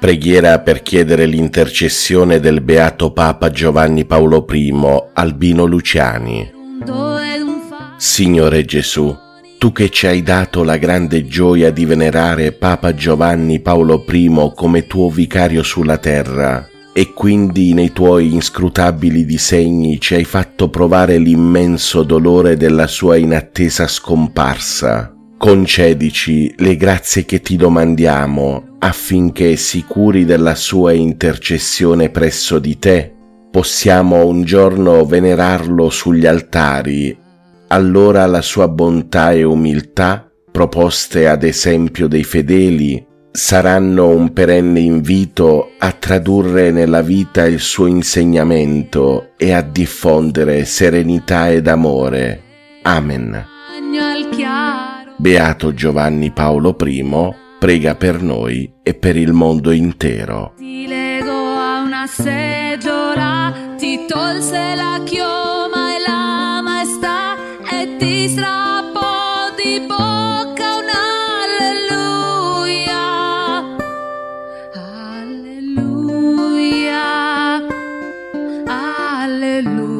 Preghiera per chiedere l'intercessione del beato Papa Giovanni Paolo I Albino Luciani. Signore Gesù, tu che ci hai dato la grande gioia di venerare Papa Giovanni Paolo I come tuo vicario sulla terra, e quindi nei tuoi inscrutabili disegni ci hai fatto provare l'immenso dolore della sua inattesa scomparsa. Concedici le grazie che ti domandiamo affinché, sicuri della sua intercessione presso di te, possiamo un giorno venerarlo sugli altari allora la sua bontà e umiltà, proposte ad esempio dei fedeli, saranno un perenne invito a tradurre nella vita il suo insegnamento e a diffondere serenità ed amore. Amen. Beato Giovanni Paolo I, prega per noi e per il mondo intero. Ti legò a una seggiola, ti tolse la chioma e la maestà e ti strappò di bocca un alleluia. Alleluia. Alleluia.